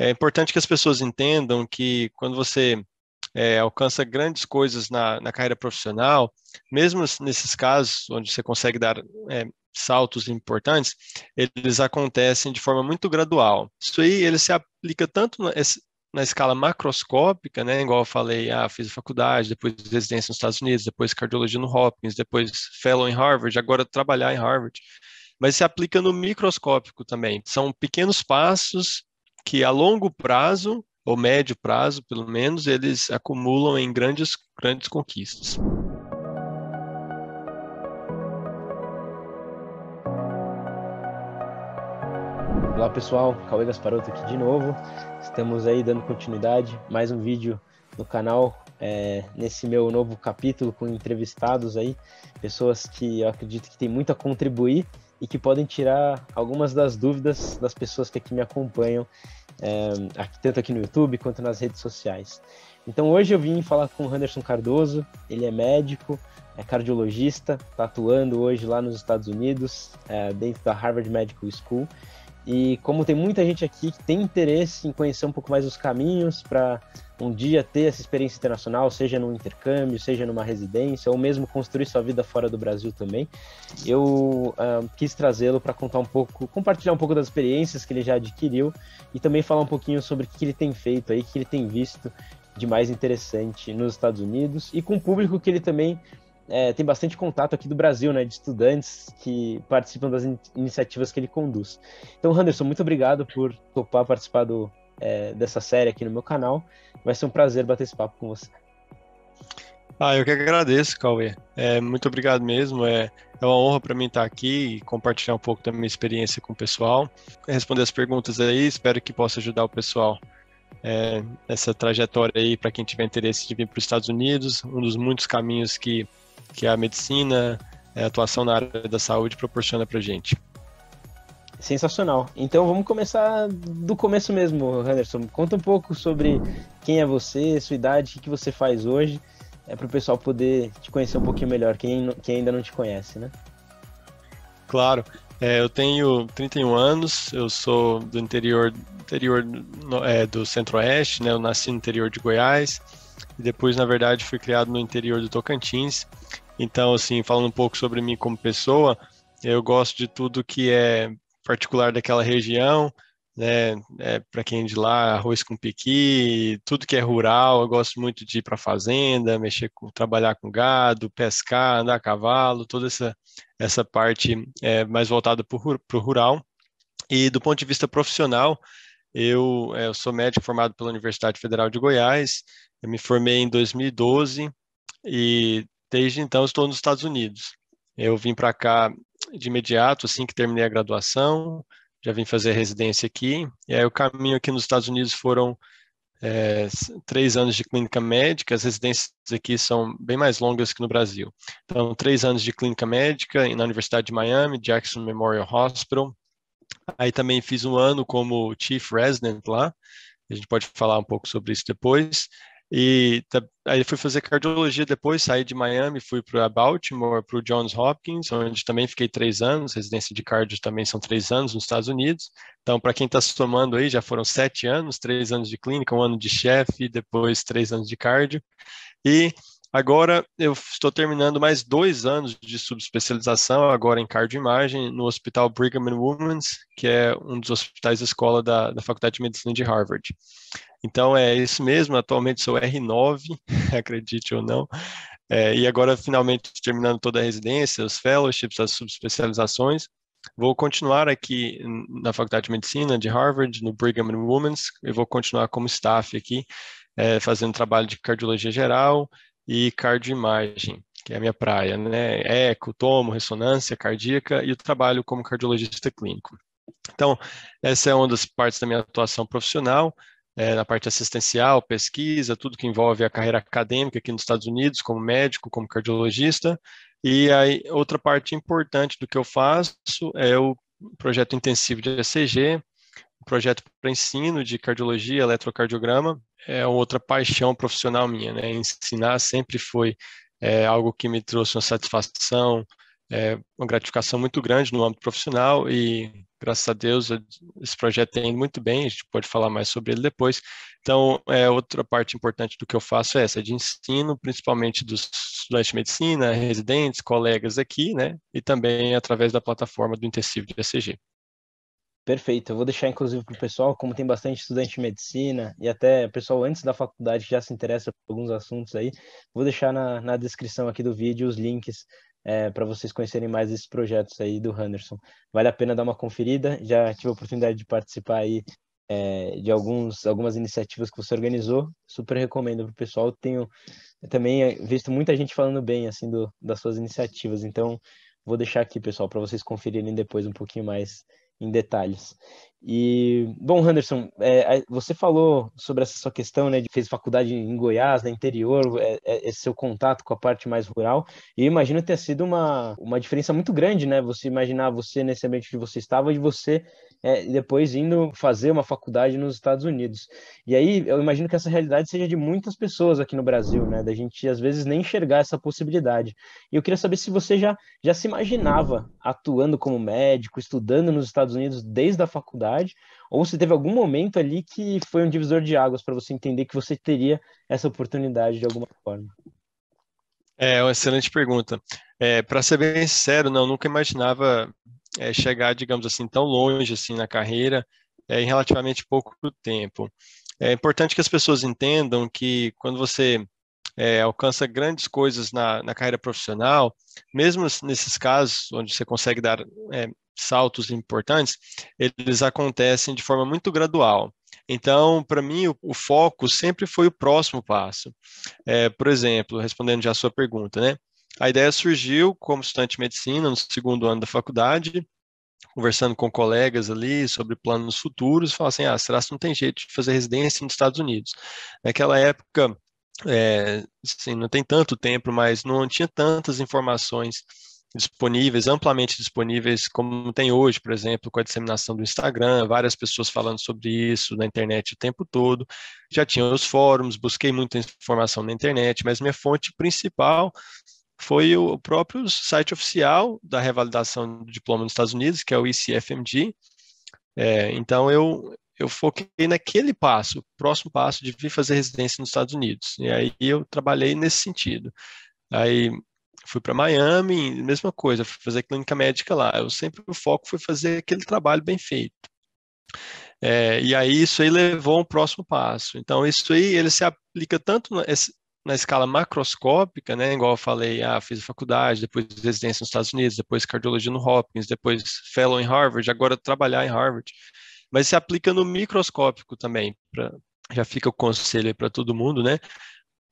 é importante que as pessoas entendam que quando você é, alcança grandes coisas na, na, carreira profissional, mesmo nesses casos onde você consegue dar é, saltos importantes, eles acontecem de forma muito gradual. Isso aí ele se aplica tanto na, na escala macroscópica, né, igual eu falei, ah, fiz faculdade, depois residência nos Estados Unidos, depois cardiologia no Hopkins, depois fellow em Harvard, agora trabalhar em Harvard. Mas se aplica no microscópico também. São pequenos passos que a longo prazo ou médio prazo, pelo menos, eles acumulam em grandes grandes conquistas. Olá pessoal, Cauê Gasparotto aqui de novo. Estamos aí dando continuidade, mais um vídeo no canal, é, nesse meu novo capítulo com entrevistados aí, pessoas que eu acredito que tem muito a contribuir e que podem tirar algumas das dúvidas das pessoas que aqui me acompanham, é, aqui, tanto aqui no YouTube quanto nas redes sociais. Então hoje eu vim falar com o Anderson Cardoso, ele é médico, é cardiologista, está atuando hoje lá nos Estados Unidos, é, dentro da Harvard Medical School, e como tem muita gente aqui que tem interesse em conhecer um pouco mais os caminhos para um dia ter essa experiência internacional, seja num intercâmbio, seja numa residência, ou mesmo construir sua vida fora do Brasil também, eu uh, quis trazê-lo para contar um pouco, compartilhar um pouco das experiências que ele já adquiriu e também falar um pouquinho sobre o que ele tem feito aí, o que ele tem visto de mais interessante nos Estados Unidos e com o público que ele também é, tem bastante contato aqui do Brasil, né, de estudantes que participam das in iniciativas que ele conduz. Então, Anderson, muito obrigado por topar participar do, é, dessa série aqui no meu canal. Vai ser um prazer bater esse papo com você. Ah, eu que agradeço, Cauê. É, muito obrigado mesmo. É, é uma honra para mim estar aqui e compartilhar um pouco da minha experiência com o pessoal. Responder as perguntas aí, espero que possa ajudar o pessoal é, nessa trajetória aí para quem tiver interesse de vir para os Estados Unidos, um dos muitos caminhos que que a medicina, a atuação na área da saúde proporciona para gente. Sensacional. Então vamos começar do começo mesmo, Henderson. Conta um pouco sobre quem é você, sua idade, o que você faz hoje, é para o pessoal poder te conhecer um pouquinho melhor, quem, quem ainda não te conhece, né? Claro. É, eu tenho 31 anos, eu sou do interior, interior é, do Centro-Oeste, né? Eu nasci no interior de Goiás e depois, na verdade, fui criado no interior do Tocantins. Então, assim, falando um pouco sobre mim como pessoa, eu gosto de tudo que é particular daquela região, né? É, para quem é de lá, arroz com piqui, tudo que é rural, eu gosto muito de ir para fazenda, mexer com, trabalhar com gado, pescar, andar a cavalo, toda essa, essa parte é mais voltada para o rural. E do ponto de vista profissional, eu, é, eu sou médico formado pela Universidade Federal de Goiás, eu me formei em 2012 e desde então estou nos Estados Unidos. Eu vim para cá de imediato, assim que terminei a graduação, já vim fazer residência aqui. E aí o caminho aqui nos Estados Unidos foram é, três anos de clínica médica, as residências aqui são bem mais longas que no Brasil. Então, três anos de clínica médica na Universidade de Miami, Jackson Memorial Hospital. Aí também fiz um ano como Chief Resident lá, a gente pode falar um pouco sobre isso depois. E aí fui fazer cardiologia depois, saí de Miami, fui para Baltimore, para o Johns Hopkins, onde também fiquei três anos, residência de cardio também são três anos nos Estados Unidos. Então, para quem está somando aí, já foram sete anos, três anos de clínica, um ano de chefe, depois três anos de cardio. E Agora eu estou terminando mais dois anos de subespecialização, agora em cardioimagem, no Hospital Brigham and Women's, que é um dos hospitais escola da, da Faculdade de Medicina de Harvard. Então é isso mesmo, atualmente sou R9, acredite ou não, é, e agora finalmente terminando toda a residência, os fellowships, as subespecializações, vou continuar aqui na Faculdade de Medicina de Harvard, no Brigham and Women's, eu vou continuar como staff aqui, é, fazendo trabalho de cardiologia geral, e cardioimagem, que é a minha praia, né? Eco, tomo, ressonância cardíaca e o trabalho como cardiologista clínico. Então, essa é uma das partes da minha atuação profissional, é, na parte assistencial, pesquisa, tudo que envolve a carreira acadêmica aqui nos Estados Unidos, como médico, como cardiologista. E aí, outra parte importante do que eu faço é o projeto intensivo de ECG, projeto para ensino de cardiologia, eletrocardiograma, é outra paixão profissional minha, né? Ensinar sempre foi é, algo que me trouxe uma satisfação, é uma gratificação muito grande no âmbito profissional e, graças a Deus, esse projeto tem ido muito bem, a gente pode falar mais sobre ele depois. Então, é, outra parte importante do que eu faço é essa, de ensino, principalmente dos estudantes de medicina, residentes, colegas aqui, né, e também através da plataforma do intensivo de ACG. Perfeito. Eu vou deixar, inclusive, para o pessoal, como tem bastante estudante de medicina e até pessoal antes da faculdade já se interessa por alguns assuntos aí, vou deixar na, na descrição aqui do vídeo os links é, para vocês conhecerem mais esses projetos aí do Henderson. Vale a pena dar uma conferida. Já tive a oportunidade de participar aí é, de alguns, algumas iniciativas que você organizou. Super recomendo para o pessoal. Tenho também visto muita gente falando bem assim do, das suas iniciativas. Então vou deixar aqui, pessoal, para vocês conferirem depois um pouquinho mais em detalhes. E, bom, Anderson, é, você falou sobre essa sua questão, né, de fez faculdade em Goiás, no né, interior, é, é, esse seu contato com a parte mais rural, e imagino ter sido uma, uma diferença muito grande, né, você imaginar você nesse ambiente que você estava e você é, depois indo fazer uma faculdade nos Estados Unidos. E aí eu imagino que essa realidade seja de muitas pessoas aqui no Brasil, né? Da gente às vezes nem enxergar essa possibilidade. E eu queria saber se você já, já se imaginava atuando como médico, estudando nos Estados Unidos desde a faculdade, ou se teve algum momento ali que foi um divisor de águas para você entender que você teria essa oportunidade de alguma forma. É uma excelente pergunta. É, para ser bem sincero, não, nunca imaginava é, chegar, digamos assim, tão longe assim na carreira é, em relativamente pouco tempo. É importante que as pessoas entendam que quando você é, alcança grandes coisas na, na, carreira profissional, mesmo nesses casos onde você consegue dar é, saltos importantes, eles acontecem de forma muito gradual. Então, para mim, o, o, foco sempre foi o próximo passo. É, por exemplo, respondendo já a sua pergunta, né? A ideia surgiu como estudante de medicina no segundo ano da faculdade, conversando com colegas ali sobre planos futuros, falar assim, ah, será que não tem jeito de fazer residência nos Estados Unidos? Naquela época, é, assim, não tem tanto tempo, mas não tinha tantas informações disponíveis, amplamente disponíveis, como tem hoje, por exemplo, com a disseminação do Instagram, várias pessoas falando sobre isso na internet o tempo todo. Já tinha os fóruns, busquei muita informação na internet, mas minha fonte principal foi o próprio site oficial da revalidação do diploma nos Estados Unidos, que é o ICFMG. É, então, eu, eu foquei naquele passo, próximo passo de vir fazer residência nos Estados Unidos. E aí eu trabalhei nesse sentido. Aí fui para Miami, mesma coisa, fui fazer clínica médica lá. Eu sempre o foco foi fazer aquele trabalho bem feito. É, e aí isso aí levou a um próximo passo. Então isso aí ele se aplica tanto na escala macroscópica, né, igual eu falei, ah, fiz faculdade, depois residência nos Estados Unidos, depois cardiologia no Hopkins, depois fellow em Harvard, agora trabalhar em Harvard. Mas se aplica no microscópico também, pra, já fica o conselho para todo mundo, né?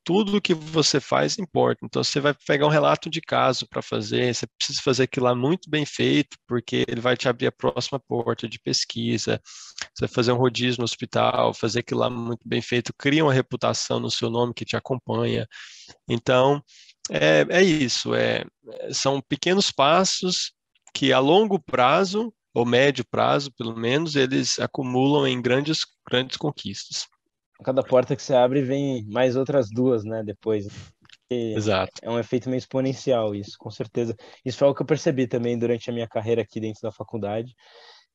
Tudo que você faz importa. Então, você vai pegar um relato de caso para fazer, você precisa fazer aquilo lá muito bem feito, porque ele vai te abrir a próxima porta de pesquisa. Você vai fazer um rodízio no hospital, fazer aquilo lá muito bem feito, cria uma reputação no seu nome que te acompanha. Então, é, é isso. É, são pequenos passos que, a longo prazo, ou médio prazo, pelo menos, eles acumulam em grandes, grandes conquistas cada porta que você abre vem mais outras duas, né, depois. Exato. É um efeito meio exponencial isso, com certeza. Isso foi algo que eu percebi também durante a minha carreira aqui dentro da faculdade.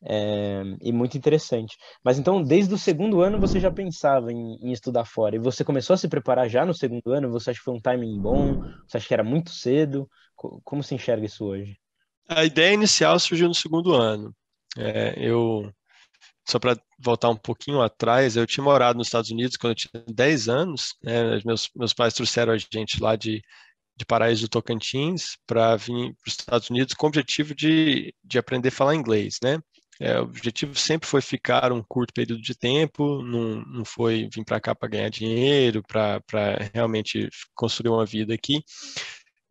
É, e muito interessante. Mas então, desde o segundo ano você já pensava em, em, estudar fora? E você começou a se preparar já no segundo ano? Você acha que foi um timing bom? Você acha que era muito cedo? Como se enxerga isso hoje? A ideia inicial surgiu no segundo ano. É, eu só para voltar um pouquinho atrás, eu tinha morado nos Estados Unidos quando eu tinha 10 anos, né? meus, meus pais trouxeram a gente lá de, de Paraíso Tocantins para vir para os Estados Unidos com o objetivo de, de aprender a falar inglês, né? É, o objetivo sempre foi ficar um curto período de tempo, não, não foi vir para cá para ganhar dinheiro, para realmente construir uma vida aqui.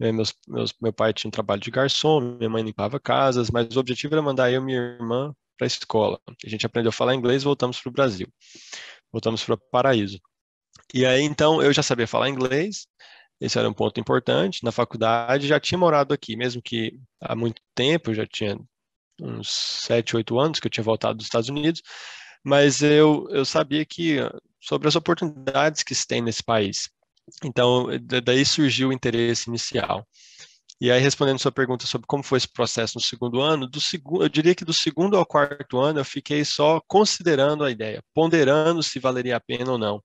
É, meus, meus, meu pai tinha um trabalho de garçom, minha mãe limpava casas, mas o objetivo era mandar eu e minha irmã para a escola. A gente aprendeu a falar inglês, voltamos para o Brasil. Voltamos para o Paraíso. E aí, então, eu já sabia falar inglês, esse era um ponto importante. Na faculdade, já tinha morado aqui, mesmo que há muito tempo, já tinha uns sete, oito anos que eu tinha voltado dos Estados Unidos, mas eu, eu sabia que sobre as oportunidades que se tem nesse país. Então, daí surgiu o interesse inicial. E aí, respondendo sua pergunta sobre como foi esse processo no segundo ano, do segundo, eu diria que do segundo ao quarto ano eu fiquei só considerando a ideia, ponderando se valeria a pena ou não.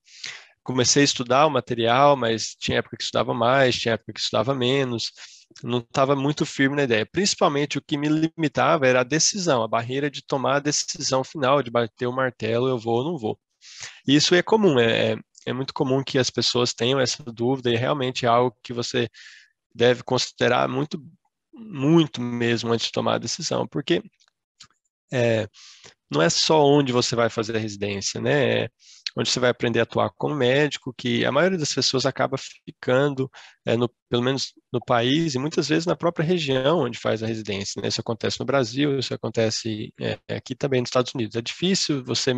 Comecei a estudar o material, mas tinha época que estudava mais, tinha época que estudava menos, não estava muito firme na ideia. Principalmente o que me limitava era a decisão, a barreira de tomar a decisão final, de bater o martelo, eu vou ou não vou. E isso é comum, é, é, é muito comum que as pessoas tenham essa dúvida e realmente é algo que você deve considerar muito, muito mesmo antes de tomar a decisão, porque é, não é só onde você vai fazer a residência, né? É onde você vai aprender a atuar como médico, que a maioria das pessoas acaba ficando, é, no, pelo menos no país, e muitas vezes na própria região onde faz a residência. Né? Isso acontece no Brasil, isso acontece é, aqui também nos Estados Unidos. É difícil você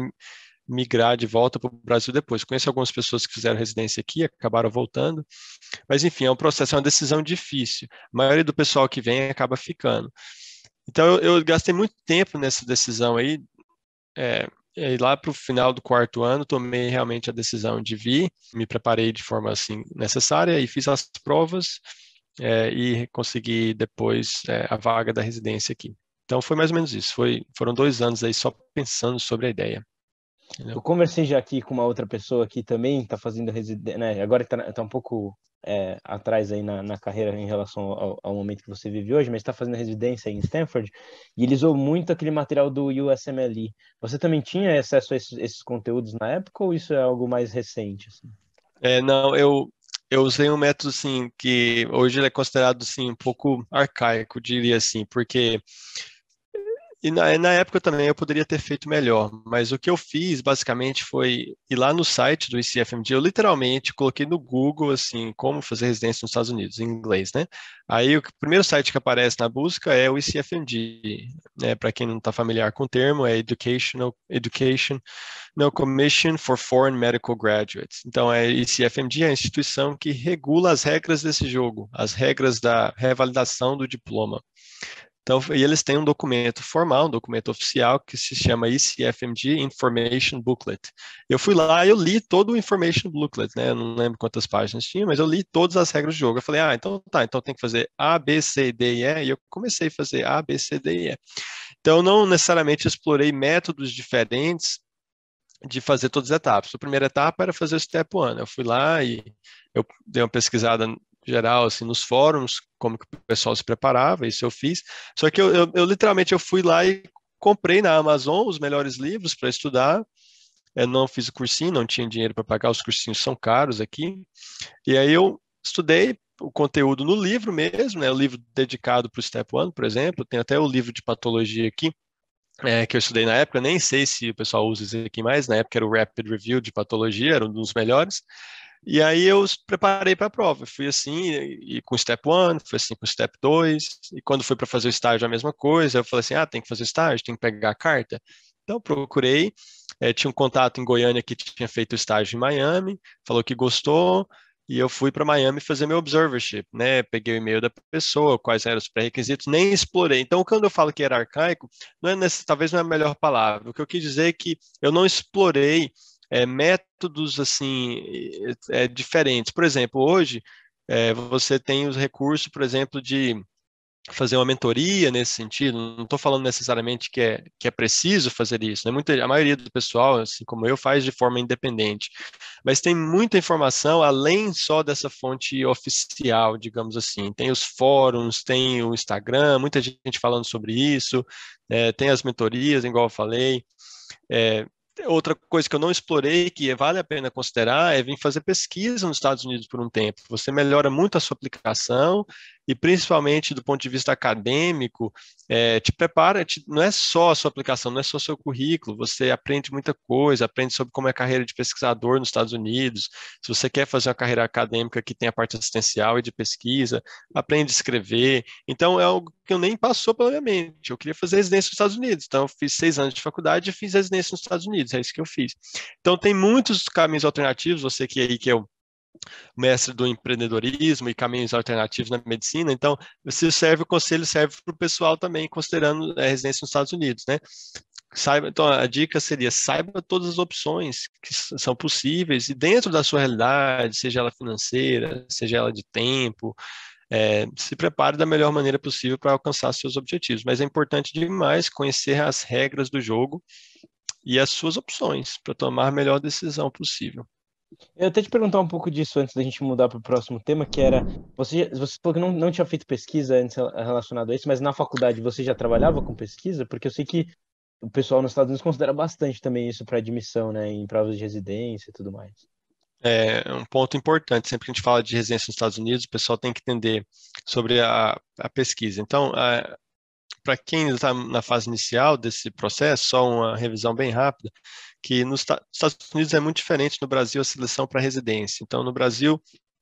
migrar de volta para o Brasil depois. Conheço algumas pessoas que fizeram residência aqui, acabaram voltando, mas enfim, é um processo, é uma decisão difícil. A maioria do pessoal que vem acaba ficando. Então eu, eu gastei muito tempo nessa decisão aí, é, e lá para o final do quarto ano, tomei realmente a decisão de vir, me preparei de forma assim necessária e fiz as provas é, e consegui depois é, a vaga da residência aqui. Então foi mais ou menos isso. Foi, foram dois anos aí só pensando sobre a ideia. Eu conversei já aqui com uma outra pessoa que também está fazendo residência, né? Agora está tá um pouco é, atrás aí na, na, carreira em relação ao, ao, momento que você vive hoje, mas está fazendo residência em Stanford e ele usou muito aquele material do USMLE. Você também tinha acesso a esses, esses conteúdos na época ou isso é algo mais recente? Assim? É, não, eu eu usei um método assim que hoje ele é considerado assim um pouco arcaico, diria assim, porque e na, na, época também eu poderia ter feito melhor, mas o que eu fiz basicamente foi ir lá no site do ICFMD, eu literalmente coloquei no Google assim, como fazer residência nos Estados Unidos, em inglês, né? Aí o primeiro site que aparece na busca é o ICFMD, né? Para quem não está familiar com o termo, é Educational Education No Commission for Foreign Medical Graduates. Então, é ICFMD é a instituição que regula as regras desse jogo, as regras da revalidação do diploma. Então, e eles têm um documento formal, um documento oficial que se chama ICFMG Information Booklet. Eu fui lá e eu li todo o Information Booklet, né? Eu não lembro quantas páginas tinha, mas eu li todas as regras do jogo. Eu falei, ah, então tá, então tem que fazer A, B, C, D e E, e eu comecei a fazer A, B, C, D e E. Então, não necessariamente explorei métodos diferentes de fazer todas as etapas. A primeira etapa era fazer o Step One. Eu fui lá e eu dei uma pesquisada geral, assim, nos fóruns, como que o pessoal se preparava, isso eu fiz. Só que eu, eu, eu literalmente eu fui lá e comprei na Amazon os melhores livros para estudar. Eu não fiz o cursinho, não tinha dinheiro para pagar, os cursinhos são caros aqui. E aí eu estudei o conteúdo no livro mesmo, né? O livro dedicado para o Step One, por exemplo. Tem até o livro de patologia aqui, é, que eu estudei na época, nem sei se o pessoal usa isso aqui mais, na época era o Rapid Review de patologia, era um dos melhores. E aí eu preparei para a prova. Fui assim, e com o Step 1, fui assim com o Step 2, e quando fui para fazer o estágio a mesma coisa, eu falei assim, ah, tem que fazer estágio, tem que pegar a carta. Então procurei, é, tinha um contato em Goiânia que tinha feito o estágio em Miami, falou que gostou, e eu fui para Miami fazer meu observership, né? Peguei o e-mail da pessoa, quais eram os pré-requisitos, nem explorei. Então, quando eu falo que era arcaico, não é nesse, talvez não é a melhor palavra. O que eu quis dizer é que eu não explorei é, métodos assim é, diferentes. Por exemplo, hoje é, você tem os recursos, por exemplo, de fazer uma mentoria nesse sentido. Não estou falando necessariamente que é, que é preciso fazer isso. Né? Muita, a maioria do pessoal, assim como eu, faz de forma independente. Mas tem muita informação além só dessa fonte oficial, digamos assim. Tem os fóruns, tem o Instagram, muita gente falando sobre isso. É, tem as mentorias, igual eu falei. É, Outra coisa que eu não explorei, que vale a pena considerar, é vir fazer pesquisa nos Estados Unidos por um tempo. Você melhora muito a sua aplicação e, principalmente do ponto de vista acadêmico, é, te prepara, te, não é só a sua aplicação, não é só o seu currículo, você aprende muita coisa, aprende sobre como é a carreira de pesquisador nos Estados Unidos. Se você quer fazer uma carreira acadêmica que tem a parte assistencial e de pesquisa, aprende a escrever. Então, é algo que eu nem passou pela minha mente. Eu queria fazer residência nos Estados Unidos, então eu fiz seis anos de faculdade e fiz residência nos Estados Unidos, é isso que eu fiz. Então, tem muitos caminhos alternativos, você que aí que eu mestre do empreendedorismo e caminhos alternativos na medicina. Então, se serve o conselho, serve para o pessoal também, considerando a residência nos Estados Unidos, né? Saiba, então, a dica seria saiba todas as opções que são possíveis e dentro da sua realidade, seja ela financeira, seja ela de tempo, é, se prepare da melhor maneira possível para alcançar seus objetivos. Mas é importante demais conhecer as regras do jogo e as suas opções para tomar a melhor decisão possível. Eu até te perguntar um pouco disso antes da gente mudar para o próximo tema, que era, você, você falou que não, não tinha feito pesquisa antes relacionado a isso, mas na faculdade você já trabalhava com pesquisa? Porque eu sei que o pessoal nos Estados Unidos considera bastante também isso para admissão, né, em provas de residência e tudo mais. É um ponto importante, sempre que a gente fala de residência nos Estados Unidos, o pessoal tem que entender sobre a, a pesquisa. Então, para quem está na fase inicial desse processo, só uma revisão bem rápida, que nos Estados Unidos é muito diferente no Brasil a seleção para residência. Então, no Brasil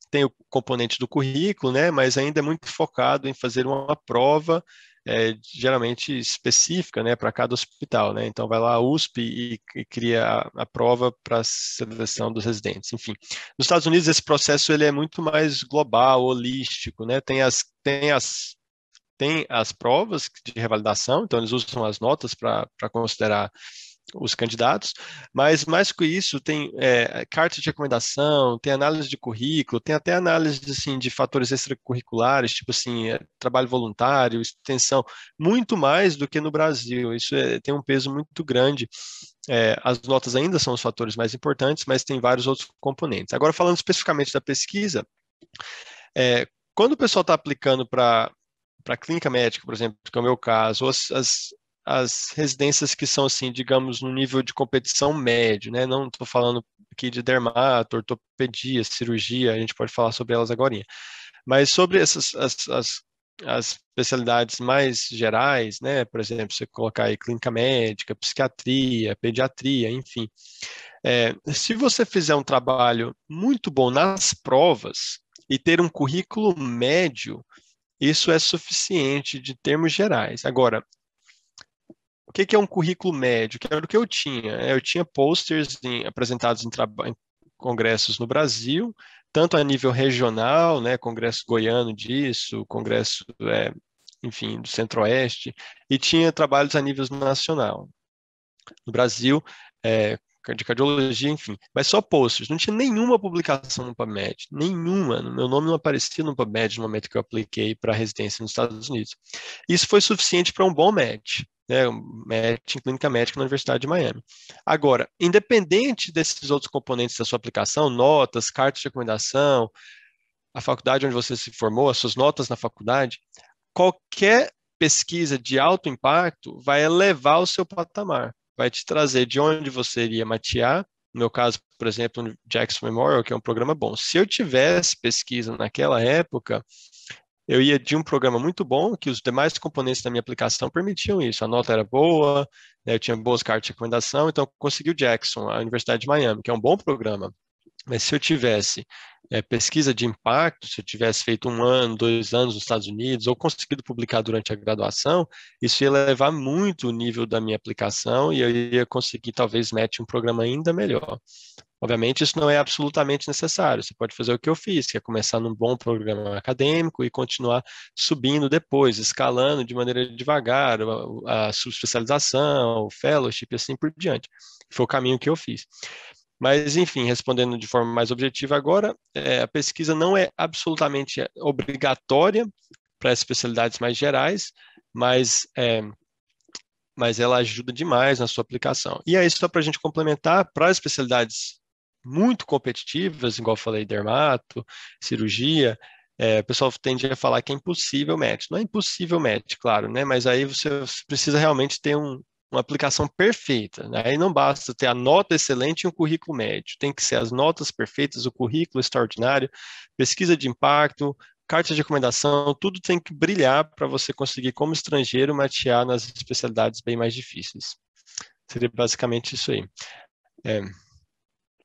tem o componente do currículo, né, mas ainda é muito focado em fazer uma prova é, geralmente específica, né, para cada hospital, né? Então vai lá a USP e, e cria a, a prova para seleção dos residentes. Enfim, nos Estados Unidos esse processo ele é muito mais global, holístico, né? Tem as tem as tem as provas de revalidação, então eles usam as notas para considerar os candidatos, mas mais que isso, tem é, carta de recomendação, tem análise de currículo, tem até análise assim, de fatores extracurriculares, tipo assim, é, trabalho voluntário, extensão, muito mais do que no Brasil. Isso é, tem um peso muito grande. É, as notas ainda são os fatores mais importantes, mas tem vários outros componentes. Agora, falando especificamente da pesquisa, é, quando o pessoal está aplicando para para clínica médica, por exemplo, que é o meu caso, as, as, as residências que são, assim, digamos, no nível de competição médio, né? Não estou falando aqui de dermato, ortopedia, cirurgia, a gente pode falar sobre elas agora. Mas sobre essas as, as, as especialidades mais gerais, né? Por exemplo, você colocar aí clínica médica, psiquiatria, pediatria, enfim. É, se você fizer um trabalho muito bom nas provas e ter um currículo médio, isso é suficiente de termos gerais. Agora, o que, é um currículo médio? Que era o que eu tinha. Né? Eu tinha posters em, apresentados em, em, congressos no Brasil, tanto a nível regional, né, congresso goiano disso, congresso, é, enfim, do Centro-Oeste, e tinha trabalhos a nível nacional. No Brasil, é, de cardiologia, enfim, mas só posters, não tinha nenhuma publicação no PubMed, nenhuma, meu nome não aparecia no PubMed no momento que eu apliquei para residência nos Estados Unidos. Isso foi suficiente para um bom match, né, em clínica médica na Universidade de Miami. Agora, independente desses outros componentes da sua aplicação, notas, cartas de recomendação, a faculdade onde você se formou, as suas notas na faculdade, qualquer pesquisa de alto impacto vai elevar o seu patamar vai te trazer de onde você iria matear. No meu caso, por exemplo, no Jackson Memorial, que é um programa bom. Se eu tivesse pesquisa naquela época, eu ia de um programa muito bom, que os demais componentes da minha aplicação permitiam isso. A nota era boa, né, eu tinha boas cartas de recomendação, então consegui o Jackson, a Universidade de Miami, que é um bom programa. Mas se eu tivesse é, pesquisa de impacto, se eu tivesse feito um ano, dois anos nos Estados Unidos, ou conseguido publicar durante a graduação, isso ia elevar muito o nível da minha aplicação e eu ia conseguir, talvez, mete um programa ainda melhor. Obviamente, isso não é absolutamente necessário. Você pode fazer o que eu fiz, que é começar num bom programa acadêmico e continuar subindo depois, escalando de maneira devagar a, a subespecialização, o fellowship e assim por diante. Foi o caminho que eu fiz. Mas, enfim, respondendo de forma mais objetiva agora, é, a pesquisa não é absolutamente obrigatória para especialidades mais gerais, mas, é, mas ela ajuda demais na sua aplicação. E aí, só para a gente complementar, para as especialidades muito competitivas, igual eu falei, dermato, cirurgia, é, o pessoal tende a falar que é impossível match. Não é impossível match, claro, né? Mas aí você precisa realmente ter um, uma aplicação perfeita. Né? Aí não basta ter a nota excelente e um currículo médio, tem que ser as notas perfeitas, o currículo extraordinário, pesquisa de impacto, carta de recomendação, tudo tem que brilhar para você conseguir, como estrangeiro, matear nas especialidades bem mais difíceis. Seria basicamente isso aí. É.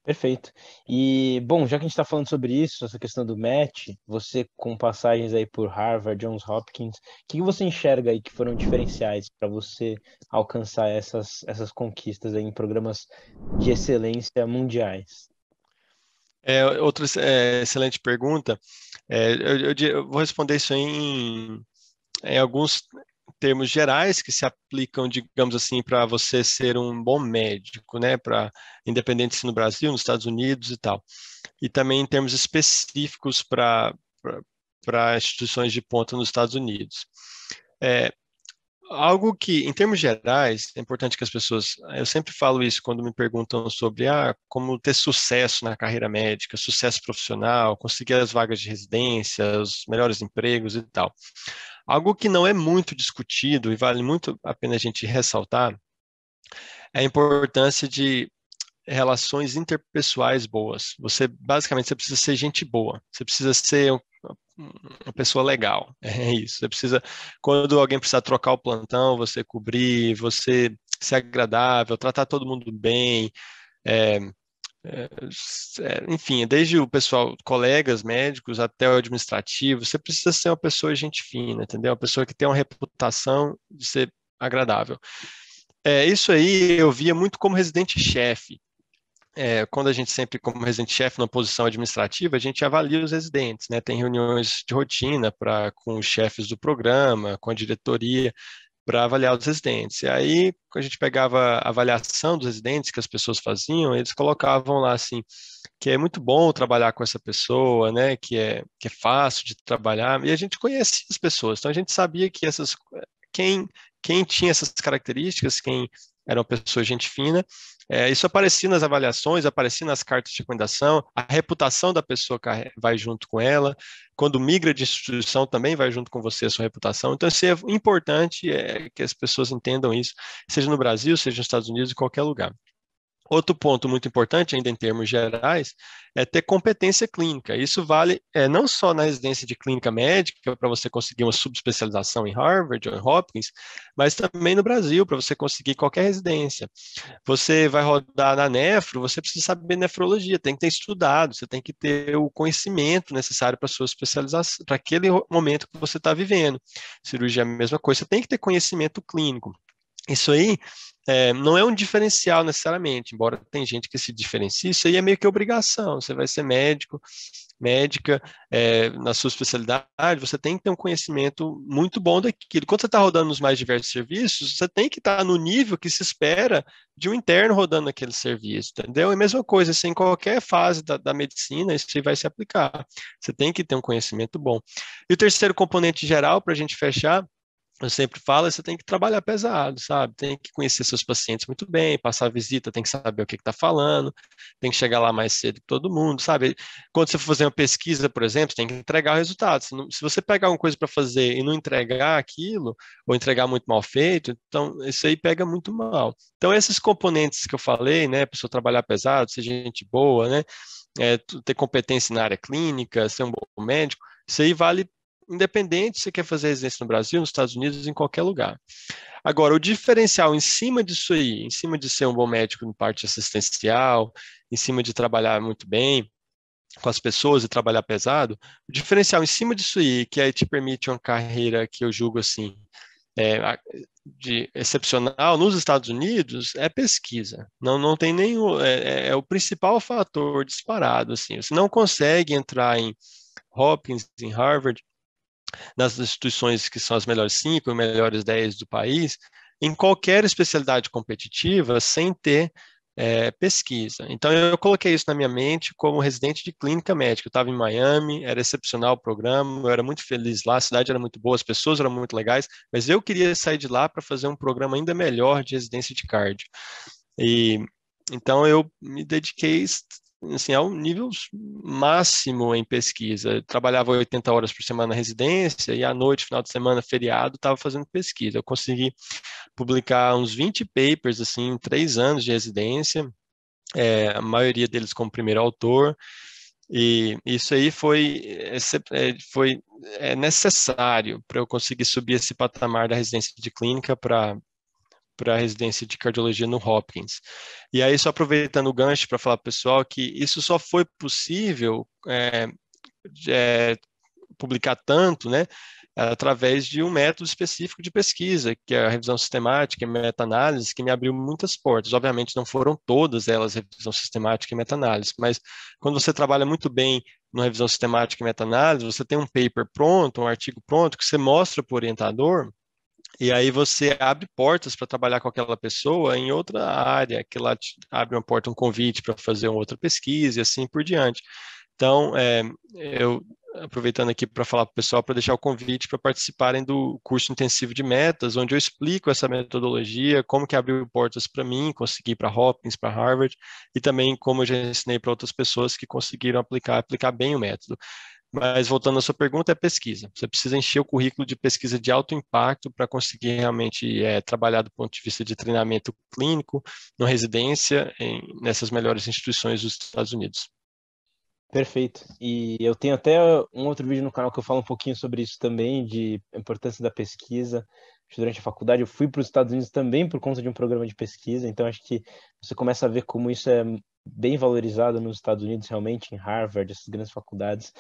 Perfeito. E, bom, já que a gente está falando sobre isso, essa questão do match, você com passagens aí por Harvard, Johns Hopkins, o que, você enxerga aí que foram diferenciais para você alcançar essas, essas conquistas aí em programas de excelência mundiais? É, outra é, excelente pergunta. É, eu, eu, eu, vou responder isso em, em alguns termos gerais que se aplicam, digamos assim, para você ser um bom médico, né, para independente se no Brasil, nos Estados Unidos e tal. E também em termos específicos para para instituições de ponta nos Estados Unidos. É, algo que, em termos gerais, é importante que as pessoas. Eu sempre falo isso quando me perguntam sobre ah, como ter sucesso na carreira médica, sucesso profissional, conseguir as vagas de residência, os melhores empregos e tal. Algo que não é muito discutido e vale muito a pena a gente ressaltar é a importância de relações interpessoais boas. Você basicamente você precisa ser gente boa. Você precisa ser uma pessoa legal. É isso. Você precisa, quando alguém precisar trocar o plantão, você cobrir, você ser agradável, tratar todo mundo bem. É, é, é, enfim, desde o pessoal, colegas médicos até o administrativo, você precisa ser uma pessoa gente fina, entendeu? Uma pessoa que tem uma reputação de ser agradável. É, isso aí eu via muito como residente-chefe é, quando a gente sempre, como residente-chefe na posição administrativa, a gente avalia os residentes, né? Tem reuniões de rotina para com os chefes do programa, com a diretoria, para avaliar os residentes. E aí, quando a gente pegava a avaliação dos residentes que as pessoas faziam, eles colocavam lá assim, que é muito bom trabalhar com essa pessoa, né? Que é, que é fácil de trabalhar. E a gente conhecia as pessoas, então a gente sabia que essas quem quem tinha essas características, quem era uma pessoa gente fina, é, isso aparecia nas avaliações, aparecia nas cartas de recomendação, a reputação da pessoa vai junto com ela, quando migra de instituição também vai junto com você a sua reputação. Então, isso é importante é, que as pessoas entendam isso, seja no Brasil, seja nos Estados Unidos, em qualquer lugar. Outro ponto muito importante, ainda em termos gerais, é ter competência clínica. Isso vale é, não só na residência de clínica médica, para você conseguir uma subespecialização em Harvard ou em Hopkins, mas também no Brasil, para você conseguir qualquer residência. Você vai rodar na nefro, você precisa saber nefrologia, tem que ter estudado, você tem que ter o conhecimento necessário para sua especialização, para aquele momento que você está vivendo. Cirurgia é a mesma coisa, você tem que ter conhecimento clínico. Isso aí é, não é um diferencial necessariamente, embora tem gente que se diferencie, isso aí é meio que obrigação. Você vai ser médico, médica, é, na sua especialidade, você tem que ter um conhecimento muito bom daquilo. Quando você está rodando nos mais diversos serviços, você tem que estar tá no nível que se espera de um interno rodando aquele serviço, entendeu? É a mesma coisa, assim, em qualquer fase da, da medicina, isso vai se aplicar. Você tem que ter um conhecimento bom. E o terceiro componente geral, para a gente fechar, eu sempre falo, você tem que trabalhar pesado, sabe? Tem que conhecer seus pacientes muito bem, passar visita, tem que saber o que está falando, tem que chegar lá mais cedo que todo mundo, sabe? Quando você for fazer uma pesquisa, por exemplo, tem que entregar o resultado. Se, não, se você pegar uma coisa para fazer e não entregar aquilo, ou entregar muito mal feito, então isso aí pega muito mal. Então, esses componentes que eu falei, né? A pessoa trabalhar pesado, ser gente boa, né? É, ter competência na área clínica, ser um bom médico, isso aí vale independente se quer fazer residência no Brasil, nos Estados Unidos, em qualquer lugar. Agora, o diferencial em cima disso aí, em cima de ser um bom médico no parte assistencial, em cima de trabalhar muito bem com as pessoas e trabalhar pesado, o diferencial em cima disso aí, que aí te permite uma carreira que eu julgo assim, é, de excepcional nos Estados Unidos é pesquisa. Não, não tem nenhum. É, é, é o principal fator disparado. Assim. Você não consegue entrar em Hopkins, em Harvard, nas instituições que são as melhores cinco, melhores dez do país, em qualquer especialidade competitiva, sem ter é, pesquisa. Então, eu coloquei isso na minha mente como residente de clínica médica. Eu estava em Miami, era excepcional o programa, eu era muito feliz lá, a cidade era muito boa, as pessoas eram muito legais, mas eu queria sair de lá para fazer um programa ainda melhor de residência de cardio. E então eu me dediquei assim, ao nível máximo em pesquisa. Eu trabalhava 80 horas por semana na residência e à noite, final de semana, feriado, estava fazendo pesquisa. Eu consegui publicar uns 20 papers, assim, em três anos de residência, é, a maioria deles como primeiro autor, e isso aí foi, é, foi é necessário para eu conseguir subir esse patamar da residência de clínica para para a residência de cardiologia no Hopkins. E aí, só aproveitando o gancho para falar para o pessoal que isso só foi possível é, é, publicar tanto, né, através de um método específico de pesquisa, que é a revisão sistemática e meta-análise, que me abriu muitas portas. Obviamente, não foram todas elas revisão sistemática e meta-análise, mas quando você trabalha muito bem na revisão sistemática e meta-análise, você tem um paper pronto, um artigo pronto, que você mostra para o orientador, e aí você abre portas para trabalhar com aquela pessoa em outra área, que lá abre uma porta, um convite para fazer uma outra pesquisa e assim por diante. Então, é, eu aproveitando aqui para falar para o pessoal, para deixar o convite para participarem do curso intensivo de metas, onde eu explico essa metodologia, como que abriu portas para mim, consegui para Hopkins, para Harvard, e também como eu já ensinei para outras pessoas que conseguiram aplicar, aplicar bem o método. Mas voltando à sua pergunta, é pesquisa. Você precisa encher o currículo de pesquisa de alto impacto para conseguir realmente é, trabalhar do ponto de vista de treinamento clínico, na residência, em, nessas melhores instituições dos Estados Unidos. Perfeito. E eu tenho até um outro vídeo no canal que eu falo um pouquinho sobre isso também, de importância da pesquisa. Durante a faculdade eu fui para os Estados Unidos também por conta de um programa de pesquisa, então acho que você começa a ver como isso é bem valorizado nos Estados Unidos, realmente, em Harvard, essas grandes faculdades,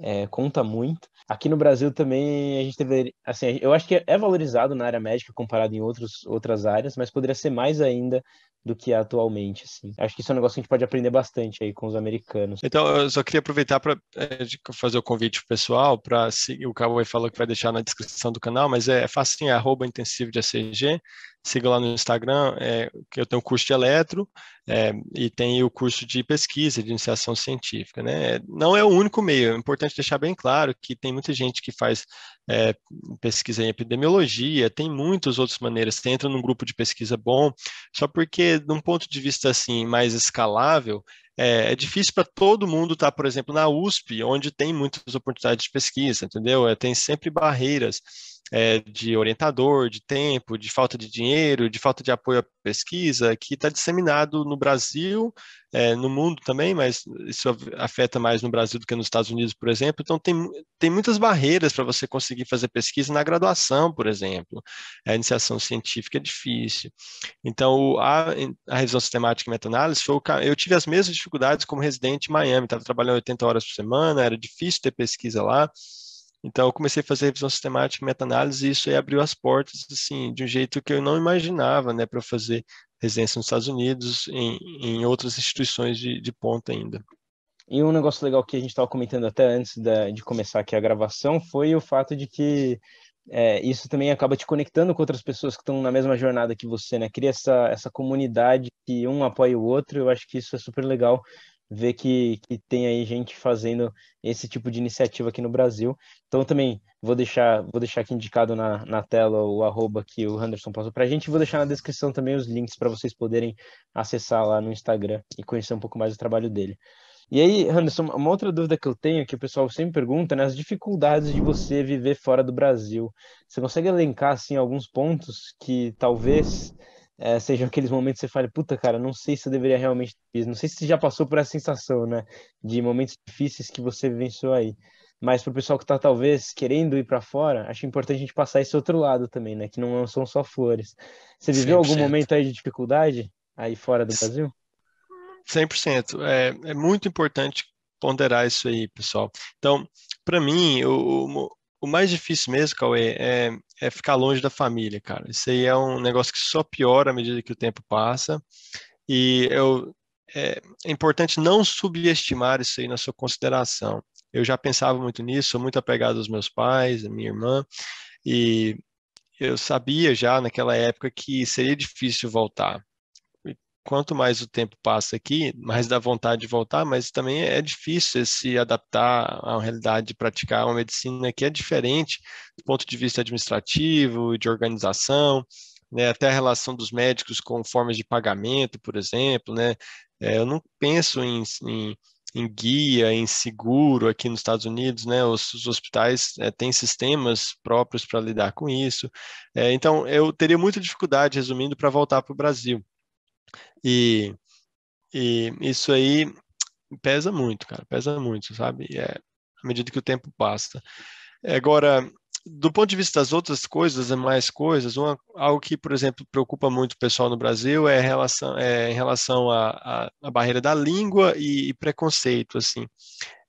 é, conta muito. Aqui no Brasil também a gente teve, assim, eu acho que é valorizado na área médica comparado em outros, outras áreas, mas poderia ser mais ainda do que é atualmente, assim. Acho que isso é um negócio que a gente pode aprender bastante aí com os americanos. Então, eu só queria aproveitar para é, fazer o convite pro pessoal, para o Cowboy falou que vai deixar na descrição do canal, mas é, é fácil, é arroba intensivo de ACG, siga lá no Instagram, é, que eu tenho o curso de eletro é, e tem o curso de pesquisa, de iniciação científica, né? Não é o único meio, é importante deixar bem claro que tem muita gente que faz é, pesquisa em epidemiologia, tem muitas outras maneiras, você entra num grupo de pesquisa bom, só porque, de um ponto de vista assim, mais escalável, é, é difícil para todo mundo estar, tá, por exemplo, na USP, onde tem muitas oportunidades de pesquisa, entendeu? É, tem sempre barreiras é, de orientador, de tempo, de falta de dinheiro, de falta de apoio à pesquisa, que está disseminado no Brasil, é, no mundo também, mas isso afeta mais no Brasil do que nos Estados Unidos, por exemplo. Então, tem, tem muitas barreiras para você conseguir fazer pesquisa na graduação, por exemplo. A iniciação científica é difícil. Então, a, a revisão sistemática e meta-análise, eu tive as mesmas dificuldades como residente em Miami, estava trabalhando 80 horas por semana, era difícil ter pesquisa lá. Então, eu comecei a fazer revisão sistemática, meta-análise, e isso aí abriu as portas, assim, de um jeito que eu não imaginava, né, para fazer residência nos Estados Unidos, em, em outras instituições de, de ponta ainda. E um negócio legal que a gente estava comentando até antes da, de começar aqui a gravação foi o fato de que é, isso também acaba te conectando com outras pessoas que estão na mesma jornada que você, né? Cria essa, essa comunidade que um apoia o outro. Eu acho que isso é super legal ver que, que tem aí gente fazendo esse tipo de iniciativa aqui no Brasil. Então também vou deixar, vou deixar aqui indicado na, na tela o arroba que o Anderson passou para a gente. Vou deixar na descrição também os links para vocês poderem acessar lá no Instagram e conhecer um pouco mais do trabalho dele. E aí, Anderson, uma outra dúvida que eu tenho, que o pessoal sempre pergunta, né, as dificuldades de você viver fora do Brasil. Você consegue elencar, assim, alguns pontos que talvez é, sejam aqueles momentos que você fala, puta, cara, não sei se eu deveria realmente ter não sei se você já passou por essa sensação, né, de momentos difíceis que você vivenciou aí. Mas para o pessoal que está talvez querendo ir para fora, acho importante a gente passar esse outro lado também, né, que não são só flores. Você viveu 100%. algum momento aí de dificuldade aí fora do Brasil? 100%. É, é muito importante ponderar isso aí, pessoal. Então, para mim, o, o mais difícil mesmo, Cauê, é, é ficar longe da família, cara. Isso aí é um negócio que só piora à medida que o tempo passa. E eu, é, é, importante não subestimar isso aí na sua consideração. Eu já pensava muito nisso, sou muito apegado aos meus pais, à minha irmã, e eu sabia já naquela época que seria difícil voltar quanto mais o tempo passa aqui, mais dá vontade de voltar, mas também é difícil se adaptar à realidade de praticar uma medicina que é diferente do ponto de vista administrativo, de organização, né, até a relação dos médicos com formas de pagamento, por exemplo, né, é, eu não penso em, em, em, guia, em seguro aqui nos Estados Unidos, né, os, os hospitais é, têm sistemas próprios para lidar com isso, é, então eu teria muita dificuldade, resumindo, para voltar para o Brasil. E, e isso aí pesa muito, cara, pesa muito, sabe? É, à medida que o tempo passa. Agora, do ponto de vista das outras coisas, mais coisas, uma, algo que, por exemplo, preocupa muito o pessoal no Brasil é, relação, é em relação à barreira da língua e, e, preconceito, assim.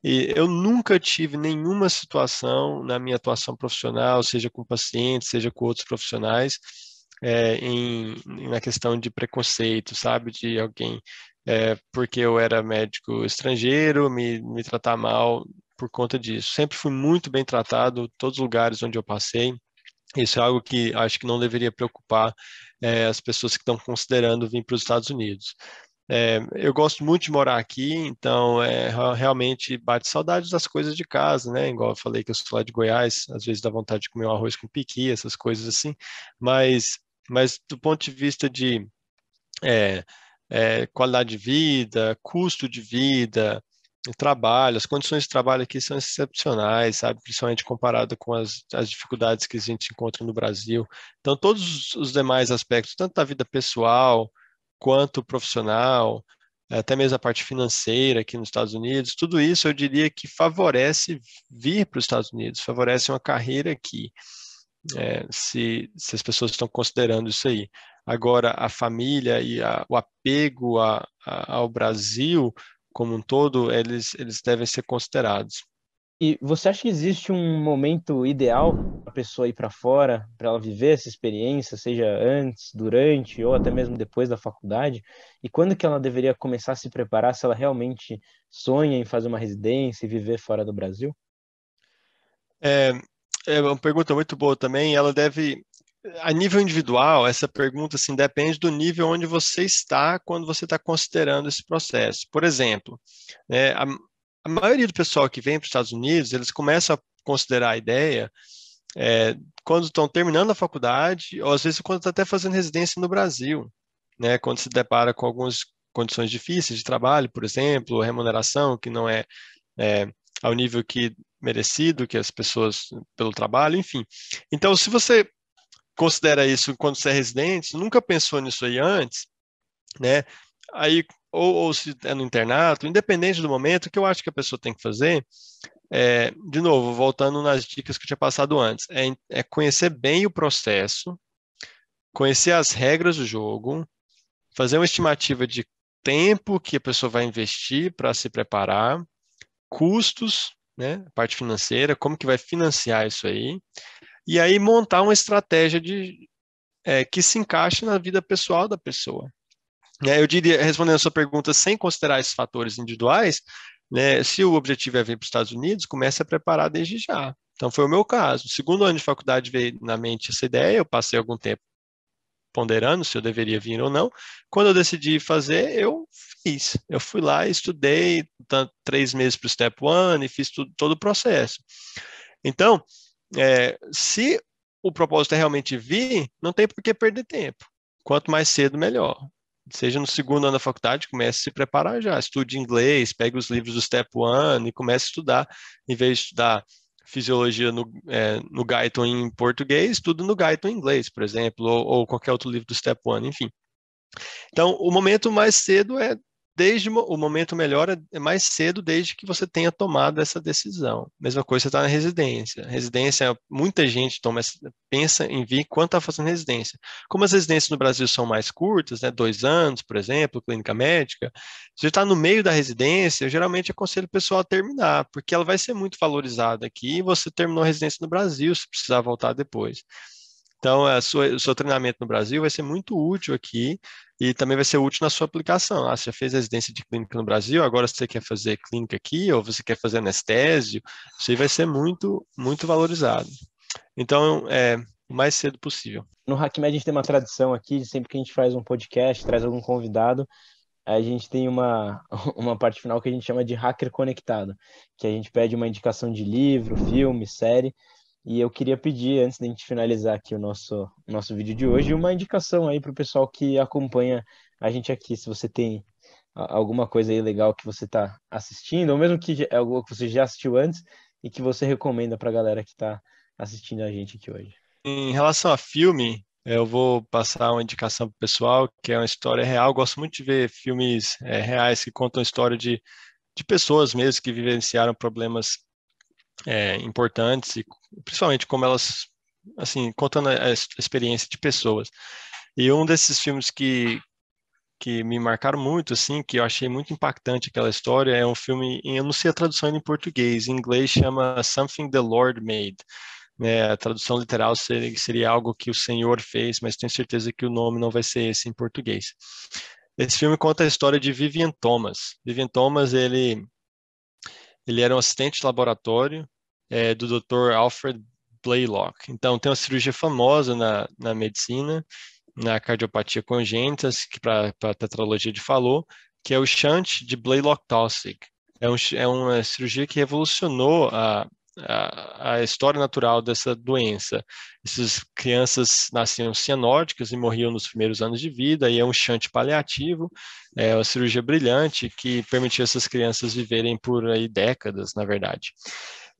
E eu nunca tive nenhuma situação na minha atuação profissional, seja com pacientes, seja com outros profissionais, é, em, na questão de preconceito, sabe? De alguém, é, porque eu era médico estrangeiro, me, me tratar mal por conta disso. Sempre fui muito bem tratado, todos os lugares onde eu passei. Isso é algo que acho que não deveria preocupar é, as pessoas que estão considerando vir para os Estados Unidos. É, eu gosto muito de morar aqui, então é, realmente bate saudades das coisas de casa, né? Igual eu falei que eu sou lá de Goiás, às vezes dá vontade de comer um arroz com piqui, essas coisas assim, mas, mas do ponto de vista de é, é, qualidade de vida, custo de vida, trabalho, as condições de trabalho aqui são excepcionais, sabe? Principalmente comparado com as, as dificuldades que a gente encontra no Brasil. Então, todos os demais aspectos, tanto da vida pessoal quanto profissional, até mesmo a parte financeira aqui nos Estados Unidos, tudo isso eu diria que favorece vir para os Estados Unidos, favorece uma carreira aqui, é, se, se as pessoas estão considerando isso aí. Agora, a família e a, o apego a, a, ao Brasil como um todo, eles, eles devem ser considerados. E você acha que existe um momento ideal para a pessoa ir para fora, para ela viver essa experiência, seja antes, durante ou até mesmo depois da faculdade? E quando que ela deveria começar a se preparar se ela realmente sonha em fazer uma residência e viver fora do Brasil? É, é uma pergunta muito boa também. Ela deve a nível individual, essa pergunta assim, depende do nível onde você está quando você está considerando esse processo. Por exemplo, né, a, a, maioria do pessoal que vem para os Estados Unidos, eles começam a considerar a ideia é, quando estão terminando a faculdade, ou às vezes quando estão até fazendo residência no Brasil, né, quando se depara com algumas condições difíceis de trabalho, por exemplo, remuneração que não é, é ao nível que merecido que as pessoas pelo trabalho, enfim. Então, se você considera isso quando você é residente, nunca pensou nisso aí antes, né? Aí, ou, ou se é no internato, independente do momento, o que eu acho que a pessoa tem que fazer é, de novo, voltando nas dicas que eu tinha passado antes, é, é conhecer bem o processo, conhecer as regras do jogo, fazer uma estimativa de tempo que a pessoa vai investir para se preparar, custos, né, parte financeira, como que vai financiar isso aí, e aí montar uma estratégia de, é, que se encaixe na vida pessoal da pessoa. É, eu diria, respondendo a sua pergunta, sem considerar esses fatores individuais, né, se o objetivo é vir para os Estados Unidos, comece a preparar desde já. Então, foi o meu caso. segundo ano de faculdade veio na mente essa ideia, eu passei algum tempo ponderando se eu deveria vir ou não. Quando eu decidi fazer, eu fiz. Eu fui lá, estudei três meses para o Step One e fiz tudo, todo o processo. Então, é, se o propósito é realmente vir, não tem por que perder tempo. Quanto mais cedo, melhor. Seja no segundo ano da faculdade, comece a se preparar já. Estude inglês, pegue os livros do Step One e comece a estudar. Em vez de estudar fisiologia no, é, no Guyton em português, estude no Guyton em inglês, por exemplo, ou, ou qualquer outro livro do Step One, enfim. Então, o momento mais cedo é desde o momento melhor é, é mais cedo desde que você tenha tomado essa decisão. Mesma coisa você está na residência. Residência, muita gente toma, pensa em vir quando está fazendo residência. Como as residências no Brasil são mais curtas, né, dois anos, por exemplo, clínica médica, se está no meio da residência, eu geralmente aconselho o pessoal a terminar, porque ela vai ser muito valorizada aqui e você terminou a residência no Brasil, se precisar voltar depois. Então, a sua, o seu treinamento no Brasil vai ser muito útil aqui e também vai ser útil na sua aplicação. Ah, você já fez residência de clínica no Brasil, agora você quer fazer clínica aqui, ou você quer fazer anestésio, isso aí vai ser muito, muito valorizado. Então, é o mais cedo possível. No HackMed a gente tem uma tradição aqui, de sempre que a gente faz um podcast, traz algum convidado, a gente tem uma, uma parte final que a gente chama de hacker conectado, que a gente pede uma indicação de livro, filme, série, e eu queria pedir, antes da gente finalizar aqui o nosso, nosso vídeo de hoje, uma indicação aí para o pessoal que acompanha a gente aqui. Se você tem alguma coisa aí legal que você está assistindo, ou mesmo que é algo que você já assistiu antes e que você recomenda para a galera que está assistindo a gente aqui hoje. Em relação a filme, eu vou passar uma indicação para o pessoal, que é uma história real. Eu gosto muito de ver filmes é, reais que contam a história de, de pessoas mesmo que vivenciaram problemas é, importantes e principalmente como elas, assim, contando a experiência de pessoas. E um desses filmes que que me marcaram muito, assim, que eu achei muito impactante aquela história, é um filme, eu não sei a tradução em português, em inglês chama Something the Lord Made, né, a tradução literal seria, seria algo que o Senhor fez, mas tenho certeza que o nome não vai ser esse em português. Esse filme conta a história de Vivian Thomas. Vivian Thomas, ele ele era um assistente de laboratório é, do Dr. Alfred Blaylock. Então, tem uma cirurgia famosa na, na medicina, na cardiopatia congênita, que para a tetralogia de Fallot, que é o shunt de Blaylock-Taussig. É, um, é uma cirurgia que revolucionou a, a, a, história natural dessa doença. Essas crianças nasciam cianóticas e morriam nos primeiros anos de vida, e é um shunt paliativo, é uma cirurgia brilhante que permitiu essas crianças viverem por aí décadas, na verdade.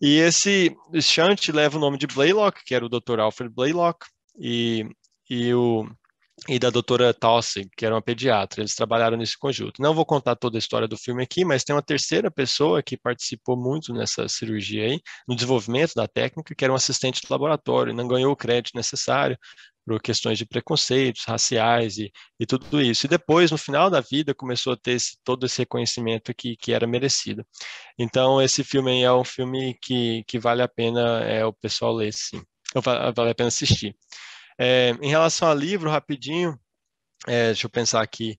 E esse shunt leva o nome de Blaylock, que era o Dr. Alfred Blaylock, e, e o e da doutora Tossig, que era uma pediatra. Eles trabalharam nesse conjunto. Não vou contar toda a história do filme aqui, mas tem uma terceira pessoa que participou muito nessa cirurgia aí, no desenvolvimento da técnica, que era um assistente de laboratório, não ganhou o crédito necessário por questões de preconceitos raciais e, e tudo isso. E depois, no final da vida, começou a ter esse, todo esse reconhecimento que, que era merecido. Então, esse filme é um filme que, que vale a pena é, o pessoal ler, sim. Vale a pena assistir. É, em relação a livro, rapidinho, é, deixa eu pensar aqui.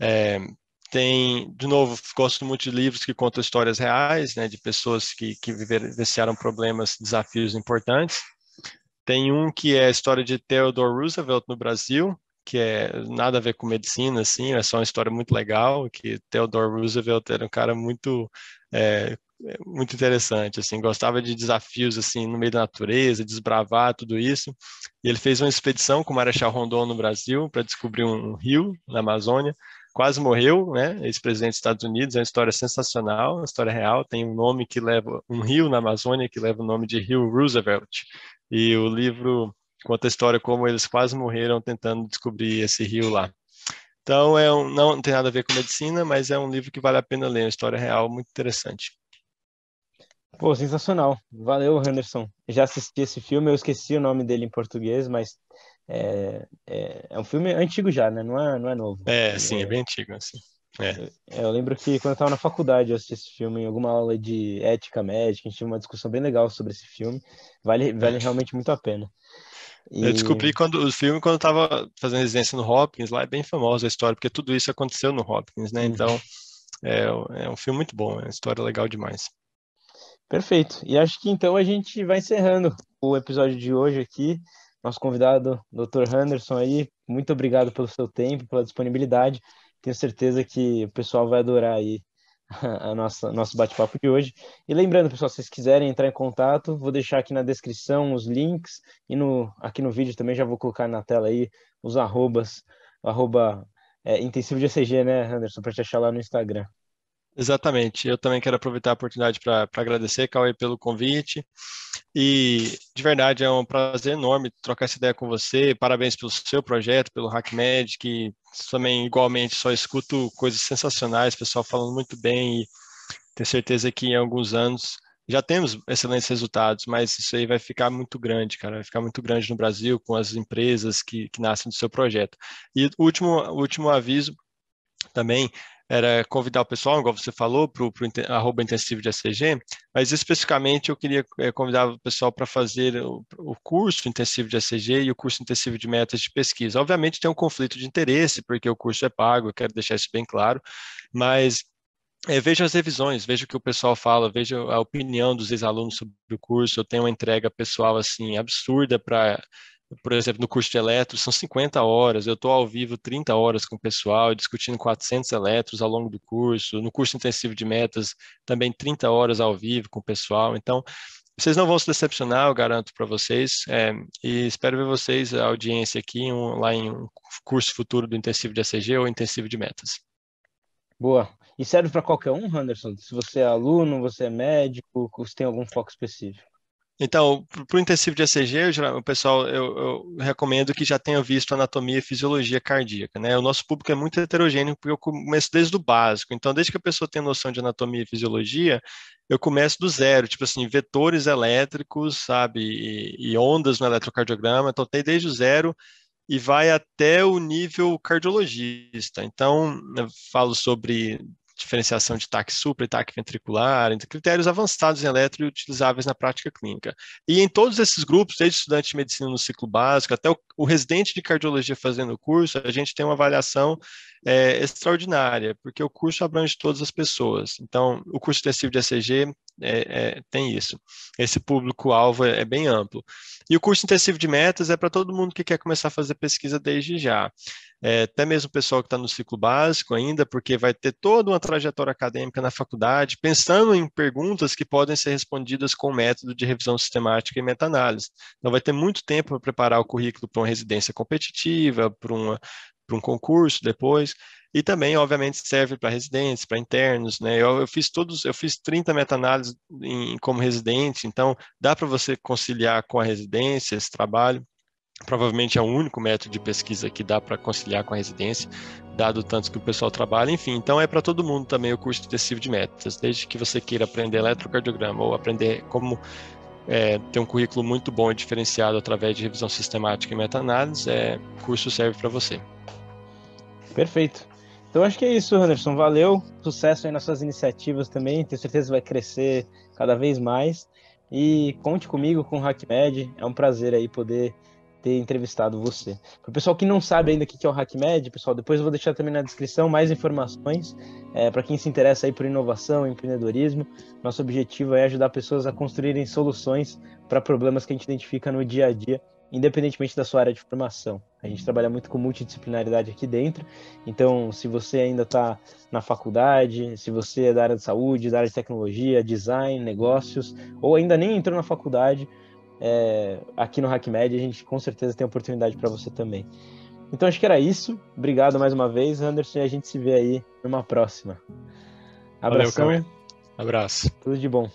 É, tem, de novo, gosto muito de livros que contam histórias reais, né, de pessoas que, que vivenciaram problemas, desafios importantes. Tem um que é a história de Theodore Roosevelt no Brasil, que é nada a ver com medicina, assim, é só uma história muito legal, que Theodore Roosevelt era um cara muito é, muito interessante, assim, gostava de desafios, assim, no meio da natureza, desbravar tudo isso, e ele fez uma expedição com o Marechal Rondon no Brasil para descobrir um rio na Amazônia, quase morreu, né, ex-presidente dos Estados Unidos, é uma história sensacional, uma história real, tem um nome que leva, um rio na Amazônia que leva o nome de Rio Roosevelt, e o livro conta a história como eles quase morreram tentando descobrir esse rio lá. Então, é um, não, não tem nada a ver com medicina, mas é um livro que vale a pena ler, uma história real muito interessante. Pô, sensacional. Valeu, Henderson. Já assisti esse filme, eu esqueci o nome dele em português, mas é, é, é um filme antigo já, né? Não é, não é novo. É, sim, é, é bem antigo, assim. É. Eu, lembro que quando eu estava na faculdade eu assisti esse filme em alguma aula de ética médica, a gente tinha uma discussão bem legal sobre esse filme. Vale, vale realmente muito a pena. E... Eu descobri quando o filme quando eu estava fazendo residência no Hopkins, lá é bem famosa a história, porque tudo isso aconteceu no Hopkins, né? Uhum. Então é, é um filme muito bom, é uma história legal demais. Perfeito. E acho que então a gente vai encerrando o episódio de hoje aqui. Nosso convidado, Dr. Henderson aí, muito obrigado pelo seu tempo, pela disponibilidade. Tenho certeza que o pessoal vai adorar aí a nossa nosso bate-papo de hoje. E lembrando, pessoal, se vocês quiserem entrar em contato, vou deixar aqui na descrição os links e no aqui no vídeo também já vou colocar na tela aí os arrobas, arroba é, intensivo de ECG, né, Anderson, para te achar lá no Instagram. Exatamente. Eu também quero aproveitar a oportunidade para agradecer, Cauê, pelo convite. E, de verdade, é um prazer enorme trocar essa ideia com você. Parabéns pelo seu projeto, pelo HackMed, que também, igualmente, só escuto coisas sensacionais, pessoal falando muito bem e tenho certeza que em alguns anos já temos excelentes resultados, mas isso aí vai ficar muito grande, cara, vai ficar muito grande no Brasil com as empresas que, que nascem do seu projeto. E último, último aviso também, era convidar o pessoal, igual você falou, para o arroba intensivo de ACG, mas especificamente eu queria é, convidar o pessoal para fazer o, o, curso intensivo de ACG e o curso intensivo de metas de pesquisa. Obviamente tem um conflito de interesse, porque o curso é pago, eu quero deixar isso bem claro, mas é, veja as revisões, veja o que o pessoal fala, veja a opinião dos ex-alunos sobre o curso. Eu tenho uma entrega pessoal assim absurda para por exemplo, no curso de eletro, são 50 horas, eu estou ao vivo 30 horas com o pessoal, discutindo 400 eletros ao longo do curso, no curso intensivo de metas, também 30 horas ao vivo com o pessoal, então, vocês não vão se decepcionar, eu garanto para vocês, é, e espero ver vocês, a audiência aqui, um, lá em um curso futuro do intensivo de ACG ou intensivo de metas. Boa. E serve para qualquer um, Anderson? Se você é aluno, você é médico, você tem algum foco específico? Então, para o intensivo de ECG, o pessoal, eu, eu, recomendo que já tenha visto anatomia e fisiologia cardíaca, né? O nosso público é muito heterogêneo, porque eu começo desde o básico. Então, desde que a pessoa tenha noção de anatomia e fisiologia, eu começo do zero, tipo assim, vetores elétricos, sabe, e, e ondas no eletrocardiograma. Então, tem desde o zero e vai até o nível cardiologista. Então, eu falo sobre diferenciação de TAC supra e TAC ventricular, entre critérios avançados em eletro e utilizáveis na prática clínica. E em todos esses grupos, desde estudante de medicina no ciclo básico até o, o residente de cardiologia fazendo o curso, a gente tem uma avaliação é, extraordinária, porque o curso abrange todas as pessoas. Então, o curso intensivo de ECG é, é, tem isso. Esse público-alvo é, é, bem amplo. E o curso intensivo de metas é para todo mundo que quer começar a fazer pesquisa desde já. É, até mesmo o pessoal que está no ciclo básico ainda, porque vai ter toda uma trajetória acadêmica na faculdade, pensando em perguntas que podem ser respondidas com o método de revisão sistemática e meta-análise. Então, vai ter muito tempo para preparar o currículo para uma residência competitiva, para, um concurso depois. E também, obviamente, serve para residentes, para internos, né? Eu, eu, fiz todos, eu fiz 30 meta-análises como residente, então dá para você conciliar com a residência esse trabalho. Provavelmente é o único método de pesquisa que dá para conciliar com a residência, dado tanto que o pessoal trabalha. Enfim, então é para todo mundo também o curso intensivo de metas, desde que você queira aprender eletrocardiograma ou aprender como é, ter um currículo muito bom e diferenciado através de revisão sistemática e meta-análise, é, o curso serve para você. Perfeito. Então acho que é isso, Anderson. Valeu. Sucesso aí nas suas iniciativas também. Tenho certeza que vai crescer cada vez mais. E conte comigo com o HackMed. É um prazer aí poder ter entrevistado você. Para o pessoal que não sabe ainda o que é o HackMed, pessoal, depois eu vou deixar também na descrição mais informações é, para quem se interessa aí por inovação, empreendedorismo. Nosso objetivo é ajudar pessoas a construírem soluções para problemas que a gente identifica no dia a dia independentemente da sua área de formação. A gente trabalha muito com multidisciplinaridade aqui dentro, então se você ainda está na faculdade, se você é da área de saúde, da área de tecnologia, design, negócios, ou ainda nem entrou na faculdade, é, aqui no HackMed a gente com certeza tem oportunidade para você também. Então acho que era isso. Obrigado mais uma vez, Anderson, e a gente se vê aí numa próxima. Abração. Valeu, Abraço. Tudo de bom.